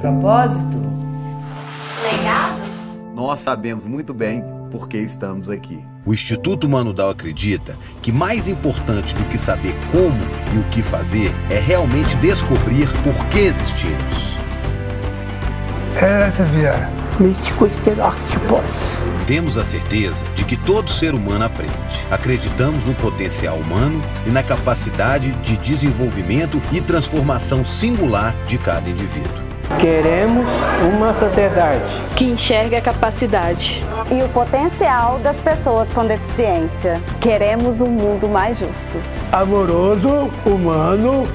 propósito? Legado? Nós sabemos muito bem por que estamos aqui. O Instituto Manudal acredita que mais importante do que saber como e o que fazer é realmente descobrir por que existimos. Essa via místicos estereótipos. Temos a certeza de que todo ser humano aprende. Acreditamos no potencial humano e na capacidade de desenvolvimento e transformação singular de cada indivíduo. Queremos uma sociedade que enxergue a capacidade e o potencial das pessoas com deficiência. Queremos um mundo mais justo, amoroso, humano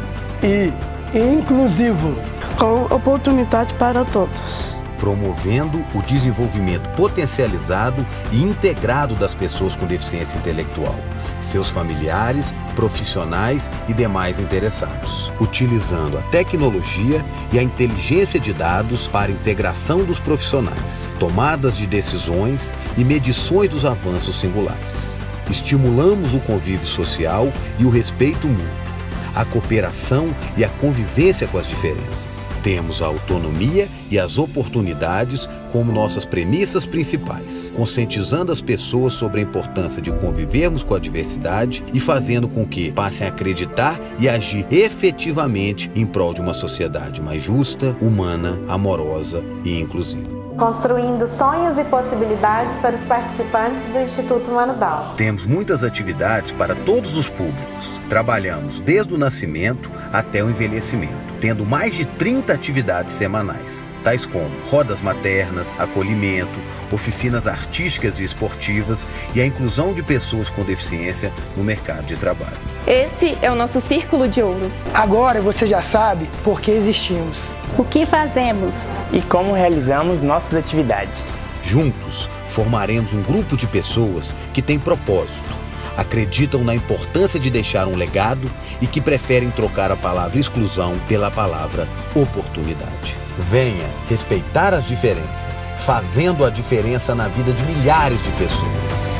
e inclusivo, com oportunidade para todos promovendo o desenvolvimento potencializado e integrado das pessoas com deficiência intelectual, seus familiares, profissionais e demais interessados, utilizando a tecnologia e a inteligência de dados para integração dos profissionais, tomadas de decisões e medições dos avanços singulares. Estimulamos o convívio social e o respeito mútuo a cooperação e a convivência com as diferenças. Temos a autonomia e as oportunidades como nossas premissas principais, conscientizando as pessoas sobre a importância de convivermos com a diversidade e fazendo com que passem a acreditar e agir efetivamente em prol de uma sociedade mais justa, humana, amorosa e inclusiva construindo sonhos e possibilidades para os participantes do Instituto Manudal. Temos muitas atividades para todos os públicos. Trabalhamos desde o nascimento até o envelhecimento, tendo mais de 30 atividades semanais, tais como rodas maternas, acolhimento, oficinas artísticas e esportivas e a inclusão de pessoas com deficiência no mercado de trabalho. Esse é o nosso círculo de ouro. Agora você já sabe por que existimos. O que fazemos? E como realizamos nossas atividades. Juntos, formaremos um grupo de pessoas que tem propósito, acreditam na importância de deixar um legado e que preferem trocar a palavra exclusão pela palavra oportunidade. Venha respeitar as diferenças, fazendo a diferença na vida de milhares de pessoas.